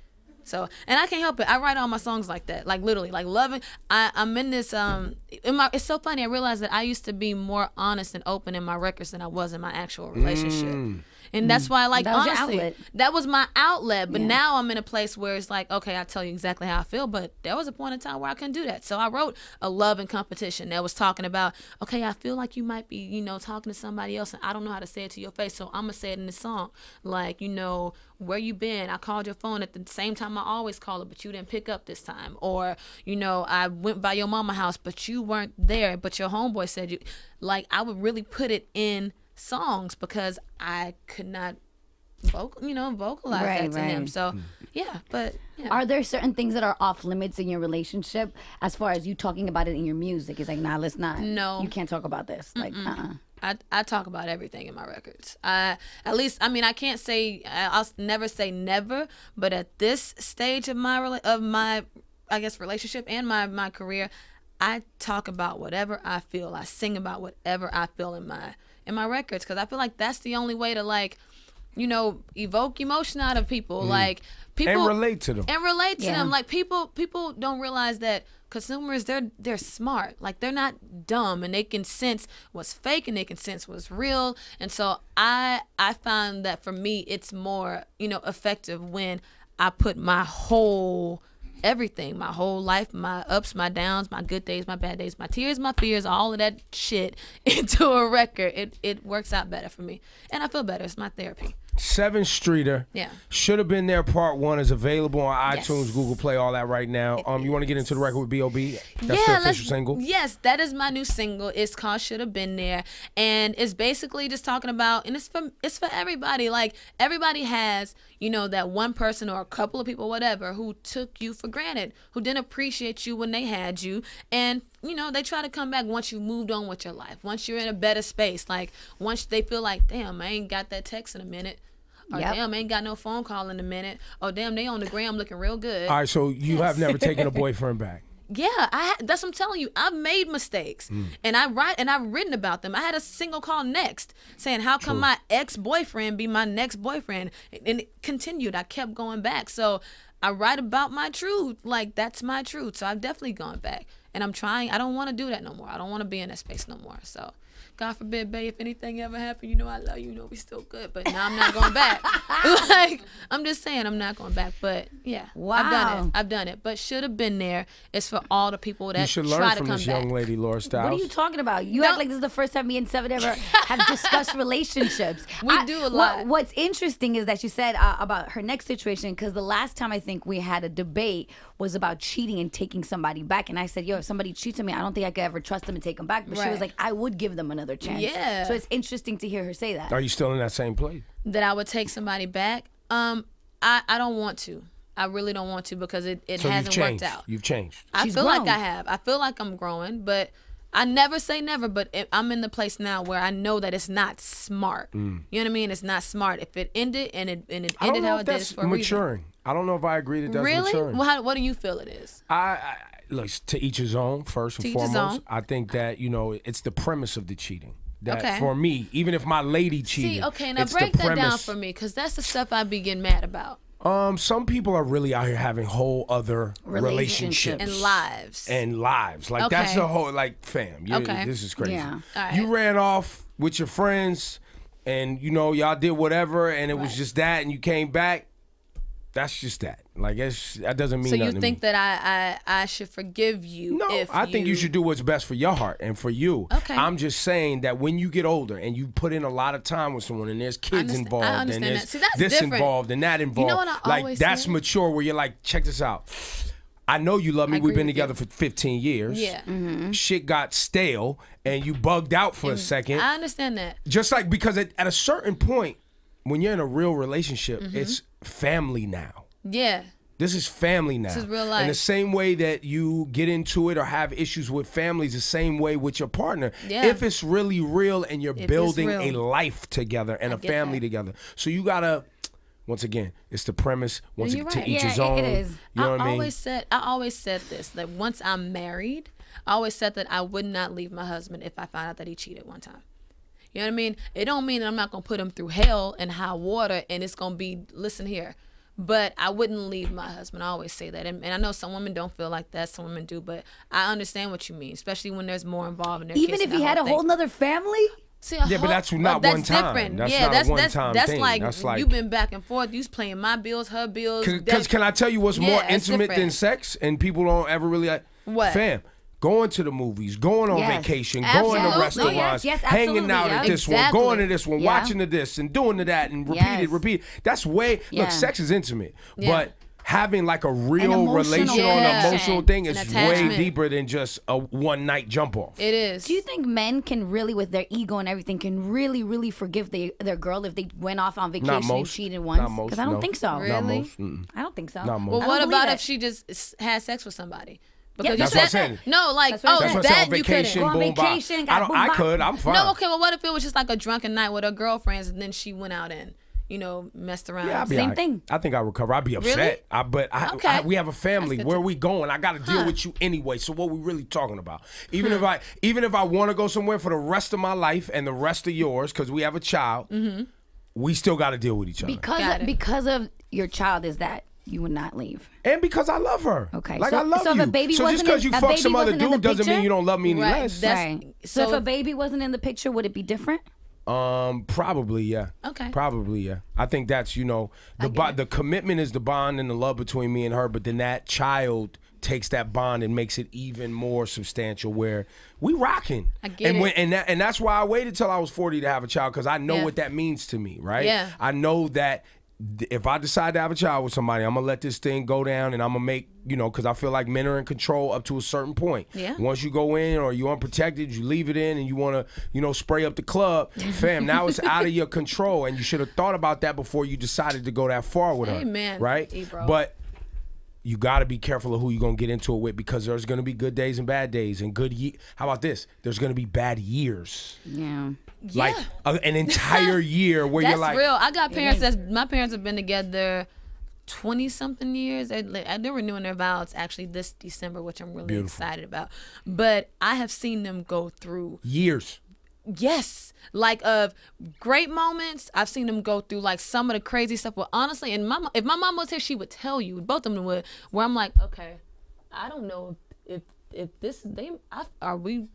Speaker 2: So and I can't help it. I write all my songs like that. Like literally, like loving. I I'm in this um. In my, it's so funny. I realized that I used to be more honest and open in my records than I was in my actual relationship. And that's why, I like,
Speaker 3: That
Speaker 2: honestly, that was my outlet. But
Speaker 3: Yeah.
Speaker 2: now I'm in a place where it's like, okay, I tell you exactly how I feel. But there was a point in time where I couldn't do that. So I wrote a love and competition that was talking about, okay, I feel like you might be, you know, talking to somebody else, and I don't know how to say it to your face. So I'm gonna say it in the song, like, you know, where you been? I called your phone at the same time I always call it, but you didn't pick up this time. Or, you know, I went by your mama house, but you weren't there. But your homeboy said you. Like I would really put it in songs because I could not vocal, you know, vocalize
Speaker 3: Right,
Speaker 2: that to him. So yeah, but yeah.
Speaker 3: Are there certain things that are off limits in your relationship as far as you talking about it in your music? It's like, nah, let's not.
Speaker 2: No.
Speaker 3: You can't talk about this. Like, uh uh
Speaker 2: I, I talk about everything in my records. I at least I mean I can't say I- I'll never say never, but at this stage of my of my I guess relationship and my my career, I talk about whatever I feel. I sing about whatever I feel in my in my records because I feel like that's the only way to like, you know, evoke emotion out of people. Like people
Speaker 1: Mm. and relate to them.
Speaker 2: and relate to
Speaker 3: Yeah.
Speaker 2: them. Like people people don't realize that consumers they're they're smart. Like they're not dumb and they can sense what's fake and they can sense what's real. And so I I find that for me it's more, you know, effective when I put my whole everything, my whole life, my ups, my downs, my good days, my bad days, my tears, my fears, all of that shit into a record. It it works out better for me. And I feel better. It's my therapy.
Speaker 1: Sevyn Streeter.
Speaker 2: Yeah.
Speaker 1: Should have been there. Part one is available on
Speaker 2: Yes.
Speaker 1: iTunes, Google Play, all that right now. Um, you want to get into the record with B.O.B. That's the
Speaker 2: yeah,
Speaker 1: official single.
Speaker 2: Yes, that is my new single. It's called "Should Have Been There," and it's basically just talking about, and it's for it's for everybody. Like everybody has, you know, that one person or a couple of people, whatever, who took you for granted, who didn't appreciate you when they had you, and you know they try to come back once you moved on with your life, once you're in a better space. Like once they feel like, damn, I ain't got that text in a minute. Or
Speaker 3: Yep.
Speaker 2: damn, I ain't got no phone call in a minute. Oh damn, they on the gram looking real good.
Speaker 1: All right, so you have never taken a boyfriend back.
Speaker 2: Yeah, I that's what I'm telling you. I've made mistakes, hmm. and I write and I've written about them. I had a single call next saying, "How come my ex boyfriend be my next boyfriend?" And it continued. I kept going back. So I write about my truth. Like that's my truth. So I've definitely gone back, and I'm trying. I don't want to do that no more. I don't want to be in that space no more. So. God forbid, babe, if anything ever happened, you know I love you, you know we still good. But now I'm not going back. like I'm just saying I'm not going back. But yeah, I've done it. I've done it, but should have been there. It's for all the people that
Speaker 1: You should
Speaker 2: try
Speaker 1: learn
Speaker 2: to
Speaker 1: from
Speaker 2: come
Speaker 1: this
Speaker 2: back.
Speaker 1: young lady, Laura Stylez.
Speaker 3: What are you talking about? You
Speaker 2: No.
Speaker 3: act like this is the first time me and Sevyn ever have discussed relationships.
Speaker 2: We do a
Speaker 3: what-
Speaker 2: lot.
Speaker 3: what's interesting is that you said uh, about her next situation because the last time I think we had a debate was about cheating and taking somebody back, and I said, "Yo, if somebody cheats on me, I don't think I could ever trust them and take them back." But she was like, "I would give them another chance."
Speaker 2: Yeah.
Speaker 3: So it's interesting to hear her say that.
Speaker 1: Are you still in that same place?
Speaker 2: That I would take somebody back. Um, I I don't want to. I really don't want to because it, it
Speaker 1: So
Speaker 2: hasn't worked out.
Speaker 1: You've changed.
Speaker 2: I
Speaker 3: She's
Speaker 2: feel like. I have. I feel like I'm growing, but I never say never. But it, I'm in the place now where I know that it's not smart. You know what I mean? It's not smart. If it ended and it and it
Speaker 1: Mm. I don't
Speaker 2: ended
Speaker 1: know
Speaker 2: how it did,
Speaker 1: that's
Speaker 2: it's for a reason.
Speaker 1: maturing. I don't know if I agree that that's
Speaker 2: Really?
Speaker 1: maturing.
Speaker 2: Well, how, what do you feel it is?
Speaker 1: I, I look to each his own. First and
Speaker 2: To
Speaker 1: foremost. I think that you know it's the premise of the cheating. That
Speaker 2: Okay.
Speaker 1: for me, even if my lady cheated,
Speaker 2: See, okay, now break that down for me, because that's the stuff I be getting mad about.
Speaker 1: Um, some people are really out here having whole other relationships,
Speaker 3: Relationships.
Speaker 2: And lives.
Speaker 1: and lives. Like that's
Speaker 2: Okay.
Speaker 1: the whole like fam. You,
Speaker 2: Okay.
Speaker 1: this is crazy.
Speaker 3: Yeah.
Speaker 2: All
Speaker 1: You ran off with your friends, and you know y'all did whatever, and it was just that, and you came back. That's just that. Like it's, that doesn't mean
Speaker 2: so you
Speaker 1: nothing
Speaker 2: think that I, I I should forgive you?
Speaker 1: No,
Speaker 2: if
Speaker 1: I think you should do what's best for your heart and for you.
Speaker 2: Okay.
Speaker 1: I'm just saying that when you get older and you put in a lot of time with someone and there's kids
Speaker 2: I
Speaker 1: involved and there's
Speaker 2: that. See, that's
Speaker 1: this
Speaker 2: different.
Speaker 1: involved and that involved,
Speaker 2: know what I
Speaker 1: like that's
Speaker 2: say?
Speaker 1: mature where you're like, check this out. I know you love me. We've been together
Speaker 2: you.
Speaker 1: for 15 years.
Speaker 2: Yeah.
Speaker 3: Mm-hmm.
Speaker 1: Shit got stale and you bugged out for a second.
Speaker 2: I understand that.
Speaker 1: Just like because at, at a certain point, when you're in a real relationship,
Speaker 2: Mm-hmm.
Speaker 1: it's family now.
Speaker 2: Yeah.
Speaker 1: This is family now.
Speaker 2: This is real life.
Speaker 1: In the same way that you get into it or have issues with families, the same way with your partner.
Speaker 2: Yeah.
Speaker 1: If it's really real and you're
Speaker 2: is
Speaker 1: building a life together and a family
Speaker 2: that.
Speaker 1: together. So you gotta once again, it's the premise. Once
Speaker 2: you're
Speaker 1: again, to each
Speaker 3: Yeah,
Speaker 1: his
Speaker 3: it-
Speaker 1: own.
Speaker 3: it is.
Speaker 1: You know
Speaker 2: I
Speaker 1: what I mean?
Speaker 2: always said I always said this that once I'm married, I always said that I would not leave my husband if I found out that he cheated one time. You know what I mean? It don't mean that I'm not gonna put him through hell and high water and it's gonna be listen here. But I wouldn't leave my husband. I always say that. And, and I know some women don't feel like that, some women do, but I understand what you mean, especially when there's more involved in their
Speaker 3: Even if he had a
Speaker 2: thing.
Speaker 3: whole nother family.
Speaker 2: See, a
Speaker 1: Yeah, but that's not
Speaker 2: that's
Speaker 1: one time.
Speaker 2: Different.
Speaker 1: That's
Speaker 2: yeah,
Speaker 1: not a
Speaker 2: that's that's
Speaker 1: one-time
Speaker 2: that's
Speaker 1: thing.
Speaker 2: like,
Speaker 1: That's like-
Speaker 2: you've been back and forth. You's playing my bills, her bills.
Speaker 1: Because can I tell you what's more
Speaker 2: Yeah, it's
Speaker 1: intimate than sex, and people don't ever really like
Speaker 2: What?
Speaker 1: fam. Going to the movies, going on
Speaker 3: Yes.
Speaker 1: vacation, going to
Speaker 2: Absolutely.
Speaker 1: restaurants,
Speaker 3: Yes, yes,
Speaker 1: hanging out
Speaker 3: yeah.
Speaker 1: at this
Speaker 2: Exactly.
Speaker 1: one, going to this one,
Speaker 3: Yeah.
Speaker 1: watching to this, and doing to that, and repeat
Speaker 3: Yes.
Speaker 1: it, repeat. That's way
Speaker 3: Yeah.
Speaker 1: look. Sex is intimate,
Speaker 2: Yeah.
Speaker 1: but having like a real
Speaker 3: emotional
Speaker 1: relational
Speaker 2: Yeah.
Speaker 1: emotional thing is way deeper than just a one night jump off.
Speaker 2: it is.
Speaker 3: Do you think men can really, with their ego and everything, can really, really forgive they, their girl if they went off on vacation and
Speaker 1: most.
Speaker 3: cheated once?
Speaker 1: Not most,
Speaker 3: Because I don't
Speaker 1: no.
Speaker 3: think so.
Speaker 1: Not
Speaker 2: Really?
Speaker 1: most. Mm-mm.
Speaker 3: I don't think so.
Speaker 1: Not most.
Speaker 2: well, what about
Speaker 3: believe
Speaker 2: if she just s- had sex with somebody?
Speaker 3: Yeah,
Speaker 2: Because
Speaker 3: that's
Speaker 2: you
Speaker 1: what I'm
Speaker 2: said
Speaker 1: saying.
Speaker 2: no, like
Speaker 3: That's what
Speaker 2: oh,
Speaker 3: saying.
Speaker 1: That's what I'm saying.
Speaker 2: that
Speaker 1: On
Speaker 2: you
Speaker 1: vacation,
Speaker 3: Go on
Speaker 1: boom, bop.
Speaker 3: vacation,
Speaker 1: I don't.
Speaker 3: boom,
Speaker 1: I could. I'm fine.
Speaker 2: No, okay, well, what if it was just like a drunken night with her girlfriends and then she went out and, you know, messed around?
Speaker 1: Yeah, I'd
Speaker 3: Same
Speaker 1: alright.
Speaker 3: thing.
Speaker 1: I think I recover. I'd be upset.
Speaker 2: Really?
Speaker 1: I, but I,
Speaker 2: Okay.
Speaker 1: I- we have a family. Where
Speaker 2: to-
Speaker 1: we going? I got to deal
Speaker 2: Huh.
Speaker 1: with you anyway. So what we really talking about? Even
Speaker 2: Hmm.
Speaker 1: if I, even if I want to go somewhere for the rest of my life and the rest of yours, because we have a child,
Speaker 2: Mm-hmm.
Speaker 1: we still got to deal with each other.
Speaker 3: Because of, because of your child is that you would not leave.
Speaker 1: and because I love her.
Speaker 3: Okay,
Speaker 1: Like
Speaker 3: so-
Speaker 1: I love
Speaker 3: so if
Speaker 1: you.
Speaker 3: a baby
Speaker 1: so just
Speaker 3: wasn't
Speaker 1: because you fuck some other
Speaker 3: wasn't in the
Speaker 1: dude doesn't mean you don't love me any
Speaker 2: Right,
Speaker 1: less.
Speaker 2: that's-
Speaker 3: right.
Speaker 2: so
Speaker 3: So, if a baby wasn't in the picture, would it be different?
Speaker 1: Um, probably yeah.
Speaker 2: Okay.
Speaker 1: Probably yeah. I think that's you know the bo- the commitment is the bond and the love between me and her, but then that child takes that bond and makes it even more substantial. Where we rocking.
Speaker 2: I get
Speaker 1: and
Speaker 2: it.
Speaker 1: When, and that, and that's why I waited till I was forty to have a child because I know
Speaker 2: Yeah.
Speaker 1: what that means to me. Right.
Speaker 2: Yeah.
Speaker 1: I know that. If I decide to have a child with somebody, I'm gonna let this thing go down, and I'm gonna make you know, because I feel like men are in control up to a certain point.
Speaker 2: Yeah.
Speaker 1: Once you go in or you unprotected, you leave it in, and you want to, you know, spray up the club, fam. Now it's out of your control, and you should have thought about that before you decided to go that far with her.
Speaker 2: Amen,
Speaker 1: Right.
Speaker 2: Ebro.
Speaker 1: But you got to be careful of who you're gonna get into it with because there's gonna be good days and bad days, and good. Ye- How about this? There's gonna be bad years,
Speaker 3: Yeah.
Speaker 1: like
Speaker 2: Yeah.
Speaker 1: a, an entire year where
Speaker 2: That's
Speaker 1: you're like,
Speaker 2: real. I got parents that's my parents have been together twenty something years. They, they're renewing their vows actually this December, which I'm really
Speaker 1: Beautiful.
Speaker 2: excited about. But I have seen them go through
Speaker 1: years.
Speaker 2: Yes, like of great moments. I've seen them go through like some of the crazy stuff. But honestly, and my if my mom was here, she would tell you. Both of them would. Where I'm like, okay, I don't know if if, if this they I, are we.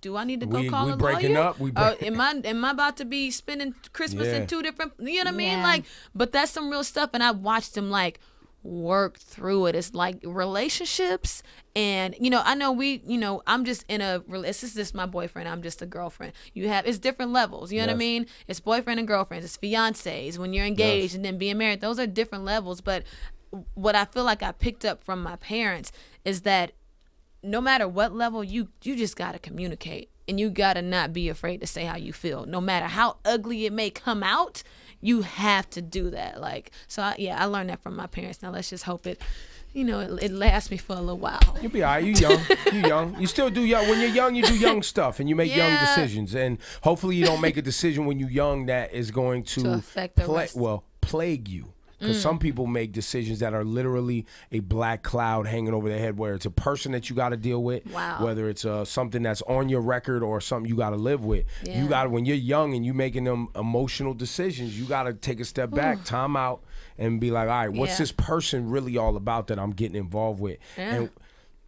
Speaker 2: Do I need to go
Speaker 1: We-
Speaker 2: call
Speaker 1: we
Speaker 2: a
Speaker 1: breaking
Speaker 2: lawyer?
Speaker 1: up, we
Speaker 2: Or
Speaker 1: break-
Speaker 2: am I am I about to be spending Christmas
Speaker 1: Yeah.
Speaker 2: in two different? You know what I mean?
Speaker 3: Yeah.
Speaker 2: Like, but that's some real stuff, and I watched them like work through it. It's like relationships, and you know, I know we, you know, I'm just in a. This is just my boyfriend. I'm just a girlfriend. You have it's different levels. You know what I mean? It's boyfriend and girlfriends. It's fiancés when you're engaged and then being married. Those are different levels. But what I feel like I picked up from my parents is that no matter what level you you just got to communicate and you got to not be afraid to say how you feel no matter how ugly it may come out you have to do that like so I, yeah i learned that from my parents now let's just hope it you know it, it lasts me for a little while
Speaker 1: You'll be all right. You young. You young. You still do young. When you're young, you do young stuff and you make young decisions. And hopefully, you don't make a decision when you're young that is going to,
Speaker 2: To affect the
Speaker 1: pla-
Speaker 2: rest.
Speaker 1: well plague you. Because some people make decisions that are literally a black cloud hanging over their head, where it's a person that you got to deal with,
Speaker 2: Wow.
Speaker 1: whether it's uh, something that's on your record or something you got to live with.
Speaker 2: Yeah.
Speaker 1: You got when you're young and you're making them emotional decisions, you got to take a step back, time out, and be like, all right, what's
Speaker 2: Yeah.
Speaker 1: this person really all about that I'm getting involved with?
Speaker 2: Yeah.
Speaker 1: And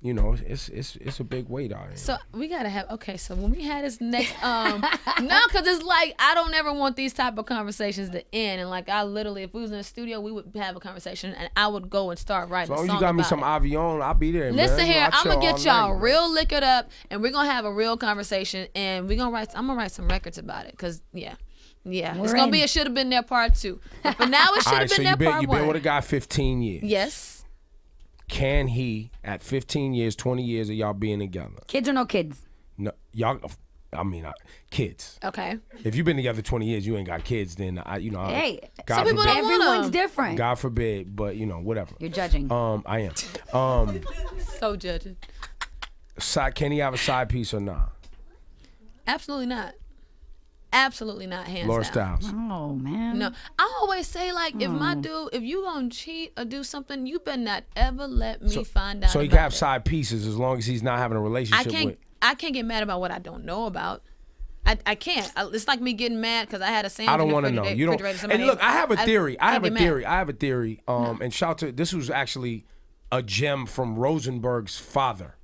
Speaker 1: you know, it's it's it's a big weight out here.
Speaker 2: so we gotta have okay so when we had this next um no because it's like i don't ever want these type of conversations to end and like i literally if we was in the studio we would have a conversation and i would go and start writing
Speaker 1: As long
Speaker 2: a
Speaker 1: as
Speaker 2: song
Speaker 1: you got me some
Speaker 2: it.
Speaker 1: Avion, I'll be there.
Speaker 2: Listen
Speaker 1: man. You know,
Speaker 2: here,
Speaker 1: I
Speaker 2: I'm gonna get y'all
Speaker 1: night.
Speaker 2: real liquored up, and we're gonna have a real conversation, and we're gonna write. I'm gonna write some records about it, cause yeah, yeah, it's
Speaker 3: We're
Speaker 2: gonna be
Speaker 3: in.
Speaker 2: a should have been there part two, but for now it should
Speaker 1: All
Speaker 2: have
Speaker 1: right, so
Speaker 2: been
Speaker 1: you
Speaker 2: there
Speaker 1: been
Speaker 2: part
Speaker 1: you
Speaker 2: one.
Speaker 1: been with a guy 15 years.
Speaker 2: yes,
Speaker 1: Can he at 15 years, 20 years of y'all being together?
Speaker 3: Kids or no kids?
Speaker 1: No, y'all. I mean, I, kids.
Speaker 2: okay.
Speaker 1: If you've been together 20 years, you ain't got kids. Then I, you know, I-
Speaker 3: Hey,
Speaker 1: God
Speaker 2: some people
Speaker 1: forbid.
Speaker 2: don't want
Speaker 3: Everyone's
Speaker 2: 'em.
Speaker 3: different.
Speaker 1: God forbid, but you know, whatever.
Speaker 3: You're judging.
Speaker 1: Um, I am. Um,
Speaker 2: So judging.
Speaker 1: side, can he have a side piece or not?
Speaker 2: Absolutely not. Absolutely not. Hands
Speaker 1: Laura
Speaker 2: down.
Speaker 1: Styles.
Speaker 3: oh man.
Speaker 2: No, I always say like, if
Speaker 1: Hmm.
Speaker 2: my dude, if you gonna cheat or do something, you better not ever let me find out.
Speaker 1: So he
Speaker 2: about
Speaker 1: can have
Speaker 2: it.
Speaker 1: side pieces as long as he's not having a relationship I
Speaker 2: can't.
Speaker 1: with.
Speaker 2: I can't get mad about what I don't know about. I, I can't. I, it's like me getting mad because I had a sandwich.
Speaker 1: I don't
Speaker 2: want to
Speaker 1: know. You don't. And look, I have a theory. I, have a theory. I have a theory. Um, and shout to this was actually a gem from Rosenberg's father,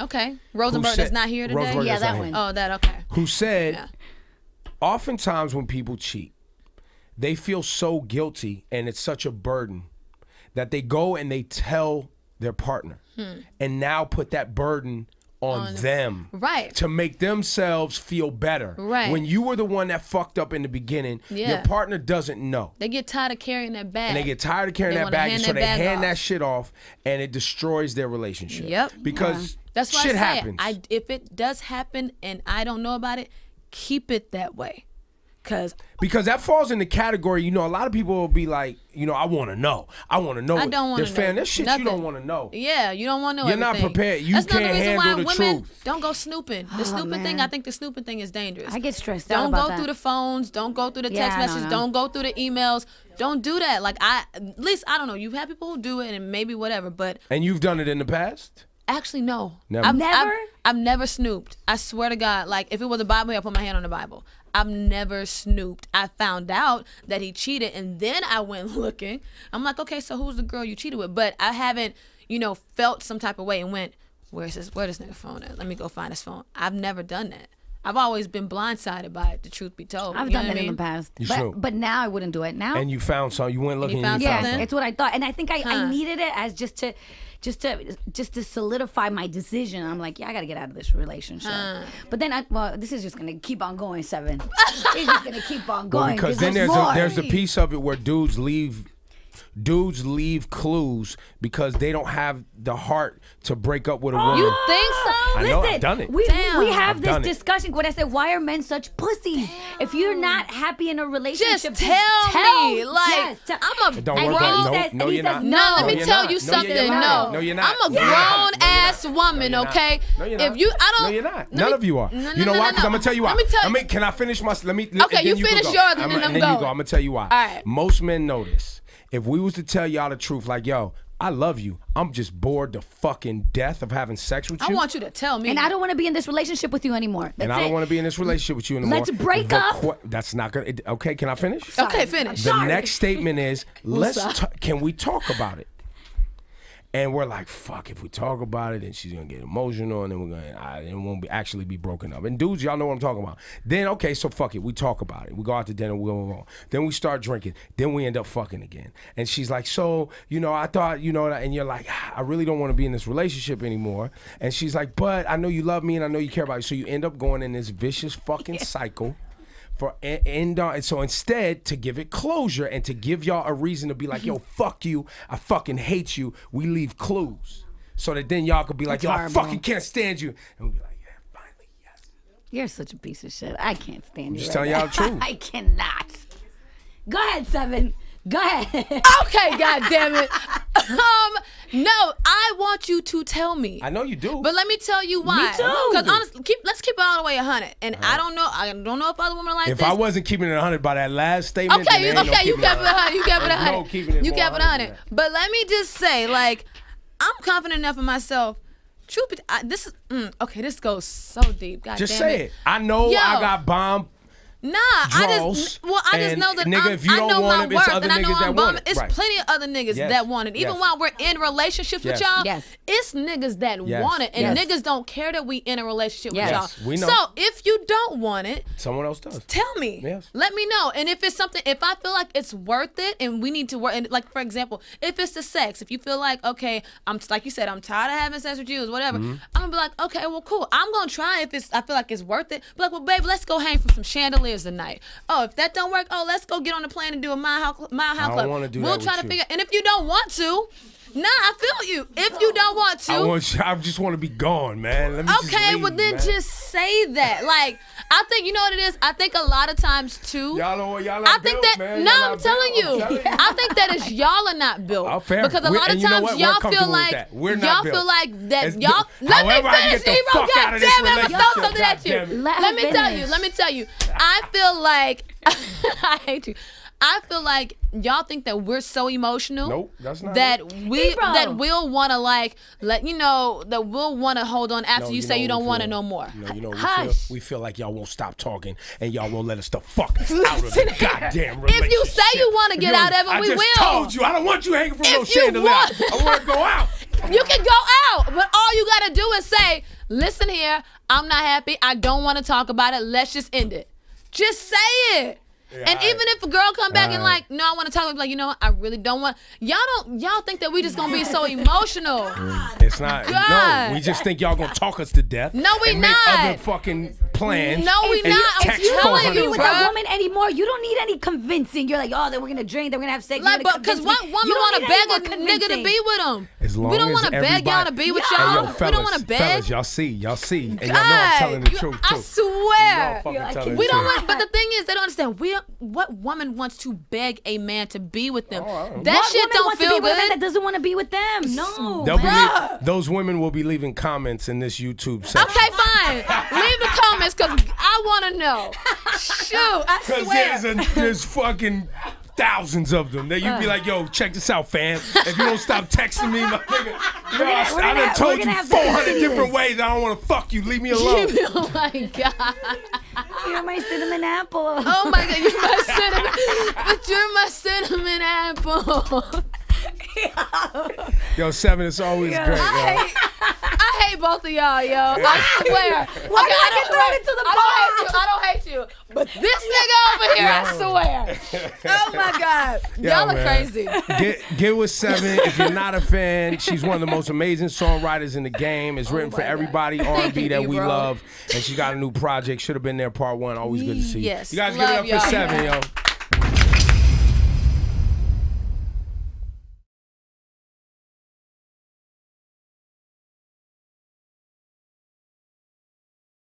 Speaker 2: Okay, Rosenberg
Speaker 1: said-
Speaker 2: is not here today.
Speaker 1: Rosenberg
Speaker 3: Yeah,
Speaker 1: is not
Speaker 3: that
Speaker 1: here.
Speaker 3: one.
Speaker 2: Oh, that okay.
Speaker 1: who said
Speaker 2: Yeah.
Speaker 1: Oftentimes when people cheat, they feel so guilty and it's such a burden that they go and they tell their partner hmm. and now put that burden on, them
Speaker 2: Right.
Speaker 1: to make themselves feel better
Speaker 2: Right.
Speaker 1: when you were the one that fucked up in the beginning your partner doesn't know
Speaker 2: They get tired of carrying that bag.
Speaker 1: and they get tired of carrying
Speaker 2: They
Speaker 1: that
Speaker 2: wanna
Speaker 1: baggage so they
Speaker 2: bag
Speaker 1: hand
Speaker 2: off.
Speaker 1: that shit off and it destroys their relationship
Speaker 2: Yep.
Speaker 1: because
Speaker 2: That's why
Speaker 1: shit
Speaker 2: I
Speaker 1: happens
Speaker 2: I if it does happen and I don't know about it, keep it that way. Cause
Speaker 1: Because that falls in the category, you know, a lot of people will be like, you know, I want to know. I want to know.
Speaker 2: I
Speaker 1: it.
Speaker 2: don't want
Speaker 1: They're
Speaker 2: to
Speaker 1: fan,
Speaker 2: know.
Speaker 1: This shit
Speaker 2: nothing.
Speaker 1: you don't want to know.
Speaker 2: Yeah, you don't want to know.
Speaker 1: You're not prepared. You
Speaker 2: That's another
Speaker 1: can't
Speaker 2: reason why
Speaker 1: handle the
Speaker 2: women
Speaker 1: truth.
Speaker 2: don't go snooping. The
Speaker 3: Oh,
Speaker 2: snooping thing. I think the snooping thing is dangerous.
Speaker 3: I get stressed out
Speaker 2: Don't go
Speaker 3: that.
Speaker 2: through the phones. Don't go through the
Speaker 3: Yeah,
Speaker 2: text
Speaker 3: I don't
Speaker 2: messages. Don't go through the emails. Don't do that. Like I, at least I don't know. You've had people who do it and maybe whatever, but
Speaker 1: And you've done it in the past.
Speaker 2: Actually, no.
Speaker 1: Never.
Speaker 2: I've,
Speaker 3: Never?
Speaker 2: I've, I've never snooped. I swear to God. Like, if it was a Bible, I put my hand on the Bible. I've never snooped. I found out that he cheated, and then I went looking. I'm like, okay, so who's the girl you cheated with? But I haven't, you know, felt some type of way and went, where's this? Where this nigga phone at? Let me go find his phone. I've never done that. I've always been blindsided by it. The truth be told,
Speaker 3: I've
Speaker 2: You
Speaker 3: done
Speaker 2: know
Speaker 3: that in
Speaker 2: mean?
Speaker 3: the past,
Speaker 1: You
Speaker 3: but
Speaker 1: snoop.
Speaker 3: but now I wouldn't do it now.
Speaker 1: And you found some. You went looking.
Speaker 2: found
Speaker 1: and you found
Speaker 3: Yes,
Speaker 2: something?
Speaker 3: it's what I thought, and I think I,
Speaker 2: Huh.
Speaker 3: I needed it as just to, just to, just to solidify my decision. I'm like, yeah, I got to get out of this relationship. But then, I, well, this is just gonna keep on going, Sevyn. it's just gonna keep on
Speaker 1: Well,
Speaker 3: going
Speaker 1: because then there's
Speaker 3: more.
Speaker 1: a, there's the piece of it where dudes leave. Dudes leave clues because they don't have the heart to break up with a woman.
Speaker 2: You think so?
Speaker 1: I know, I've
Speaker 3: Listen,
Speaker 1: done it.
Speaker 3: We,
Speaker 2: Damn.
Speaker 3: we have
Speaker 1: I've
Speaker 3: this discussion. What I said, why are men such pussies? If you're not happy in a relationship,
Speaker 2: Just tell me. Like,
Speaker 3: yes, tell-
Speaker 2: I'm a
Speaker 1: It don't
Speaker 3: And
Speaker 1: work like no,
Speaker 3: says-
Speaker 1: no, you're
Speaker 3: says
Speaker 1: not.
Speaker 3: no.
Speaker 2: No, let me
Speaker 1: you're
Speaker 2: tell
Speaker 1: not.
Speaker 2: you something.
Speaker 1: not.
Speaker 2: No,
Speaker 1: No, you're not.
Speaker 2: I'm a
Speaker 1: No,
Speaker 2: grown
Speaker 1: no,
Speaker 2: ass
Speaker 1: not.
Speaker 2: woman.
Speaker 1: No, you're not.
Speaker 2: okay,
Speaker 1: No, you're
Speaker 2: if
Speaker 1: not.
Speaker 2: you, I don't.
Speaker 1: No, you're not. None
Speaker 2: me-
Speaker 1: of you are.
Speaker 2: No, no,
Speaker 1: you know
Speaker 2: no,
Speaker 1: why? Because
Speaker 2: no.
Speaker 1: I'm gonna tell you why.
Speaker 2: Let me tell
Speaker 1: I mean, can I finish my? Let me.
Speaker 2: Okay,
Speaker 1: then
Speaker 2: you
Speaker 1: can
Speaker 2: finish
Speaker 1: go.
Speaker 2: yours and
Speaker 1: I'm-
Speaker 2: then I'm
Speaker 1: you
Speaker 2: going.
Speaker 1: go. I'm gonna tell you why.
Speaker 2: All right.
Speaker 1: Most men know this. If we was to tell y'all the truth, like yo, I love you. I'm just bored to fucking death of having sex with you.
Speaker 2: I want you to tell me.
Speaker 3: And I don't want to be in this relationship with you anymore.
Speaker 1: and I don't want to be in this relationship with you anymore.
Speaker 3: Let's break
Speaker 1: The
Speaker 3: up.
Speaker 1: que- that's not gonna. it- okay, can I finish?
Speaker 2: Okay, finish.
Speaker 1: The
Speaker 3: Sorry.
Speaker 1: next statement is, let's.
Speaker 2: sorry.
Speaker 1: can we talk about it? And we're like, fuck. If we talk about it, then she's gonna get emotional, and then we're gonna, I, it won't be actually be broken up. And dudes, y'all know what I'm talking about. Then okay, so fuck it. We talk about it. We go out to dinner. We go on. Then we start drinking. Then we end up fucking again. And she's like, so you know, I thought you know, and you're like, "Ah, I really don't want to be in this relationship anymore. And she's like, but I know you love me, and I know you care about me. So you end up going in this vicious fucking cycle for and, and, uh, and so instead to give it closure and to give y'all a reason to be like, yo, fuck you, I fucking hate you. We leave clues so that then y'all could be like, yo, I fucking can't stand you, and we'll be like, yeah, finally, yes.
Speaker 3: You're such a piece of shit. I can't stand you.
Speaker 1: Just
Speaker 3: right
Speaker 1: telling y'all the truth.
Speaker 3: I cannot. Go ahead, Sevyn. Go ahead.
Speaker 2: Okay, god damn it. um, no, I want you to tell me.
Speaker 1: I know you do.
Speaker 2: But let me tell you why.
Speaker 3: Me too.
Speaker 2: Because honestly, keep let's keep it all the way hundred. And I don't know. I don't know if other women are like
Speaker 1: if
Speaker 2: this.
Speaker 1: I wasn't keeping it hundred by that last statement,
Speaker 2: Okay, you,
Speaker 1: there ain't no
Speaker 2: okay, you
Speaker 1: keeping
Speaker 2: kept it a hundred. You kept it a
Speaker 1: There's no
Speaker 2: hundred.
Speaker 1: keeping it
Speaker 2: You kept it a
Speaker 1: 100 than
Speaker 2: hundred.
Speaker 1: that.
Speaker 2: But let me just say, like, I'm confident enough in myself. Truth be, I, this is mm, okay. This goes so deep. God
Speaker 1: Just
Speaker 2: damn
Speaker 1: say it. I know
Speaker 2: Yo.
Speaker 1: I got bomb.
Speaker 2: Nah, I just well, I just know that
Speaker 1: nigga,
Speaker 2: I'm,
Speaker 1: if you
Speaker 2: I
Speaker 1: don't
Speaker 2: know
Speaker 1: want
Speaker 2: my
Speaker 1: it, it's
Speaker 2: worth,
Speaker 1: other
Speaker 2: and I know
Speaker 1: niggas that
Speaker 2: I'm
Speaker 1: want
Speaker 2: bumming.
Speaker 1: it.
Speaker 2: It's
Speaker 1: Right.
Speaker 2: plenty of other niggas
Speaker 1: Yes.
Speaker 2: that want it. Even
Speaker 1: Yes.
Speaker 2: while we're in relationships
Speaker 1: Yes.
Speaker 2: with y'all,
Speaker 3: Yes.
Speaker 2: it's niggas that
Speaker 1: Yes.
Speaker 2: want it, and
Speaker 3: Yes.
Speaker 2: niggas don't care that we in a relationship
Speaker 3: Yes.
Speaker 2: with y'all.
Speaker 1: we know.
Speaker 2: So if you don't want it,
Speaker 1: Someone else does.
Speaker 2: tell me.
Speaker 1: Yes.
Speaker 2: Let me know. And if it's something, if I feel like it's worth it and we need to work, and like for example, if it's the sex, if you feel like, okay, I'm like you said, I'm tired of having sex with you, or whatever,
Speaker 1: Mm-hmm.
Speaker 2: I'm gonna be like, okay, well, cool. I'm gonna try if it's, I feel like it's worth it. Be like, well, babe, let's go hang from some chandeliers tonight. Oh, if that don't work, oh, let's go get on the plane and do a mile house, mile house
Speaker 1: don't
Speaker 2: club.
Speaker 1: wanna do
Speaker 2: we'll try to
Speaker 1: you.
Speaker 2: figure. And if you don't want to, nah, I feel you. If you don't want to,
Speaker 1: I want. you- I just want to be gone, man. Let me just
Speaker 2: Okay,
Speaker 1: leave,
Speaker 2: well then
Speaker 1: man.
Speaker 2: just say that. Like, I think you know what it is. I think a lot of times too.
Speaker 1: Y'all don't. Y'all
Speaker 2: I think
Speaker 1: built,
Speaker 2: that
Speaker 1: man.
Speaker 2: no, I'm telling
Speaker 1: built.
Speaker 2: you.
Speaker 1: I'm telling you.
Speaker 2: I think that is y'all are not built.
Speaker 1: Oh, fair.
Speaker 2: Because a
Speaker 1: We're-
Speaker 2: lot of
Speaker 1: and you know
Speaker 2: times?
Speaker 1: We're
Speaker 2: y'all feel like.
Speaker 1: We're not
Speaker 2: y'all
Speaker 1: built.
Speaker 2: feel like that
Speaker 1: It's
Speaker 2: y'all.
Speaker 1: built.
Speaker 2: Let me
Speaker 1: However I
Speaker 2: finish, Ebro. God
Speaker 1: out of this
Speaker 2: damn it! I'm gonna throw something at you.
Speaker 1: God damn it.
Speaker 3: Let
Speaker 2: Let me tell you. Let me tell you. I feel like I hate you. I feel like y'all think that we're so emotional.
Speaker 1: Nope, that's not
Speaker 2: That
Speaker 1: it.
Speaker 2: we
Speaker 3: Ebro.
Speaker 2: that we'll want to like let you know that we'll want to hold on after
Speaker 1: No,
Speaker 2: you,
Speaker 1: know
Speaker 2: say you don't want to
Speaker 1: feel.
Speaker 2: no more.
Speaker 1: No, you know, we
Speaker 3: Hush.
Speaker 1: feel, we feel like y'all won't stop talking and y'all won't let us the fuck out of the goddamn
Speaker 2: If you say you wanna get out of it,
Speaker 1: I
Speaker 2: we
Speaker 1: just
Speaker 2: will.
Speaker 1: told you, I don't want you hanging from no
Speaker 2: If you
Speaker 1: chandelier.
Speaker 2: want-
Speaker 1: I want to go out.
Speaker 2: You can go out, but all you gotta do is say, "Listen here, I'm not happy. I don't want to talk about it. Let's just end it." Just say it.
Speaker 1: Yeah,
Speaker 2: and
Speaker 1: alright.
Speaker 2: even if a girl come back and like, no, I want to talk, like, you know what? I really don't want. Y'all don't. Y'all think that we just gonna be so emotional?
Speaker 1: It's not.
Speaker 2: God.
Speaker 1: No, we just think y'all gonna talk us to death.
Speaker 2: No, we
Speaker 1: and make
Speaker 2: not.
Speaker 1: other fucking plans.
Speaker 2: No, we
Speaker 1: and
Speaker 2: not. I'm
Speaker 1: text
Speaker 2: telling
Speaker 1: 400
Speaker 2: you,
Speaker 3: be with
Speaker 2: bro.
Speaker 3: that woman anymore. You don't need any convincing. You're like, oh, then we're gonna drink, then we're gonna have sex.
Speaker 2: Like,
Speaker 3: you're
Speaker 2: but because
Speaker 3: convince
Speaker 2: what
Speaker 3: me.
Speaker 2: woman
Speaker 3: You
Speaker 2: want to beg a nigga to be with them?
Speaker 1: As long
Speaker 2: we don't want to beg y'all to be with
Speaker 3: Yo.
Speaker 2: y'all.
Speaker 1: Hey, yo,
Speaker 2: we don't want to beg.
Speaker 1: fellas, y'all see, y'all see, and y'all know I'm telling the
Speaker 2: God,
Speaker 1: truth
Speaker 2: I swear.
Speaker 1: Y'all
Speaker 3: Yo, I
Speaker 1: fucking telling
Speaker 3: can-
Speaker 1: the
Speaker 2: We don't want, but the thing is, they don't understand. We what woman wants to beg a man to be with them?
Speaker 1: Oh, I don't-
Speaker 2: that shit don't feel
Speaker 3: to be with a man
Speaker 2: good.
Speaker 3: that doesn't want to be with them. No.
Speaker 2: Bruh.
Speaker 1: those women will be leaving comments in this YouTube section.
Speaker 2: Okay, fine. Leave the comments because I want to know. Shoot, I
Speaker 1: Cause
Speaker 2: swear.
Speaker 1: there's a, there's fucking thousands of them. That you'd be uh. like, yo, check this out, fam. If you don't stop texting me, my nigga, yo, I,
Speaker 3: we're
Speaker 1: I
Speaker 3: gonna-
Speaker 1: done told you
Speaker 3: gonna have to
Speaker 1: 400 different ways I don't want to fuck you. Leave me alone.
Speaker 2: oh my god.
Speaker 3: You're my cinnamon apple.
Speaker 2: Oh my god, you're my cinnamon. But you're my cinnamon apple.
Speaker 1: Yo, Sevyn, it's always great.
Speaker 2: I
Speaker 1: Yo.
Speaker 2: hate, I hate both of y'all, yo. I swear.
Speaker 3: Why
Speaker 2: Okay,
Speaker 3: do I get
Speaker 2: don't-
Speaker 3: thrown into the
Speaker 2: I don't hate you. I don't hate you. But this nigga over here, I swear. Oh my god,
Speaker 1: Yo,
Speaker 2: y'all are
Speaker 1: man.
Speaker 2: crazy.
Speaker 1: Get get with Sevyn. If you're not a fan, she's one of the most amazing songwriters in the game. It's oh written for
Speaker 2: Oh my God.
Speaker 1: everybody R&B that
Speaker 2: you,
Speaker 1: we
Speaker 2: bro.
Speaker 1: love, and she got a new project. Should have been there, part one. Always good to see you.
Speaker 2: Yes,
Speaker 1: You guys give it up for
Speaker 2: y'all.
Speaker 1: Sevyn, yo.